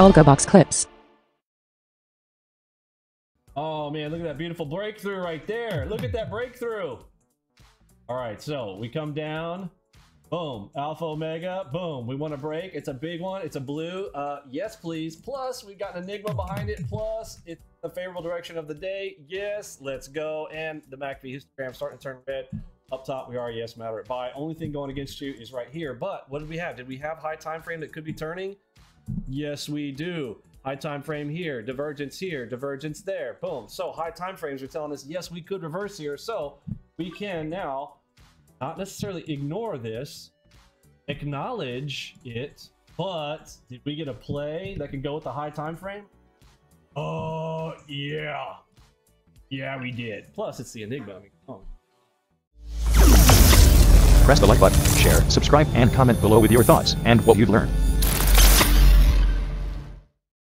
AlgoBox Clips. Oh man, look at that beautiful breakthrough right there. Look at that breakthrough. All right, so we come down. Boom, Alpha Omega. Boom, we want to break. It's a big one. It's a blue. Uh, yes, please. Plus, we've got an Enigma behind it. Plus, it's the favorable direction of the day. Yes, let's go. And the MACD histogram starting to turn red. Up top, we are yes, matter at buy. Only thing going against you is right here. But what did we have? Did we have high time frame that could be turning? Yes, we do. High time frame here, divergence here, divergence there. Boom. So high time frames are telling us yes, we could reverse here. So we can now not necessarily ignore this, acknowledge it, but did we get a play that can go with the high time frame? Oh yeah. Yeah, we did. Plus it's the Enigma. I mean. Press the like button, share, subscribe, and comment below with your thoughts and what you've learned.